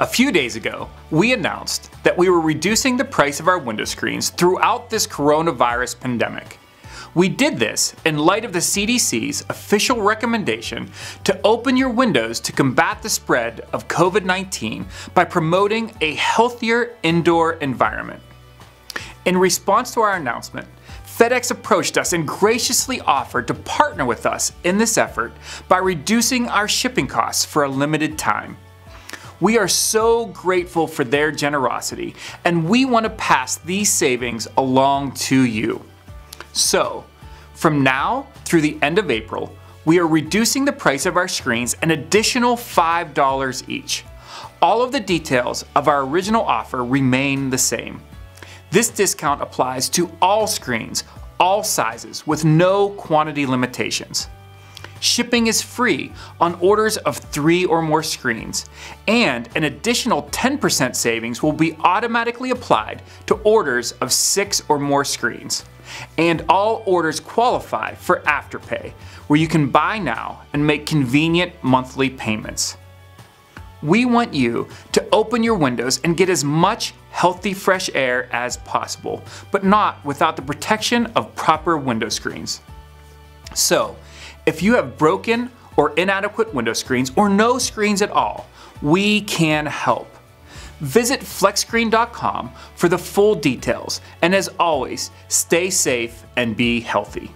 A few days ago, we announced that we were reducing the price of our window screens throughout this coronavirus pandemic. We did this in light of the CDC's official recommendation to open your windows to combat the spread of COVID-19 by promoting a healthier indoor environment. In response to our announcement, FedEx approached us and graciously offered to partner with us in this effort by reducing our shipping costs for a limited time. We are so grateful for their generosity and we want to pass these savings along to you. So, from now through the end of April, we are reducing the price of our screens an additional $5 each. All of the details of our original offer remain the same. This discount applies to all screens, all sizes, with no quantity limitations. Shipping is free on orders of three or more screens, and an additional 10% savings will be automatically applied to orders of six or more screens. And all orders qualify for Afterpay, where you can buy now and make convenient monthly payments. We want you to open your windows and get as much healthy fresh air as possible, but not without the protection of proper window screens. So, if you have broken or inadequate window screens or no screens at all, we can help. Visit flexscreen.com for the full details, and as always, stay safe and be healthy.